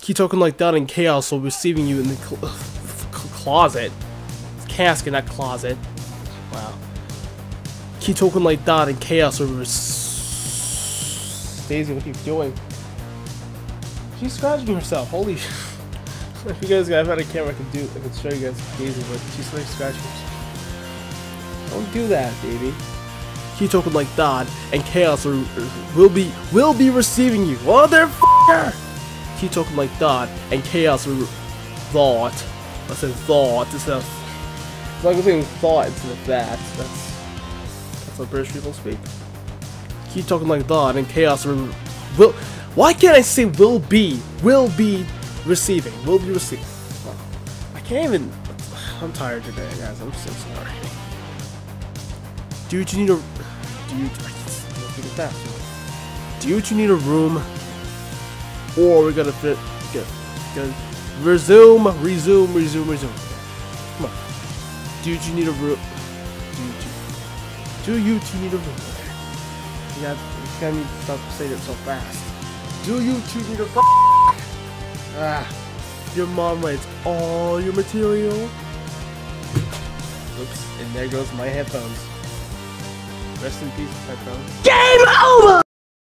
Key token like that and chaos will be receiving you in the cl closet. Casket, not closet. Wow. Key token like that and chaos will be Daisy, what are you doing? She's scratching herself. Holy sh If you guys have had a camera, I could do I could show you guys Daisy, but she's like scratching herself. Don't do that, baby. Token like that and chaos will, be will be receiving you. Motherfucker! Token like that and chaos will thought. I said thought instead of long as saying thought instead of that. That's that's what British people speak. Key token like that and chaos will will why can't I say will be? Will be receiving. Will be receiving. I can't even I'm tired today, guys. I'm so sorry. Dude, you need a dude I that. Dude, you need a room or we gotta fit get get resume, resume, resume, resume. Come on. Dude, you need a room. Do you two need a room? You got you can't stop saying it so fast. Do you two need a Ah your mom writes all your material. Oops, and there goes my headphones. Rest in peace, headphones. Game over!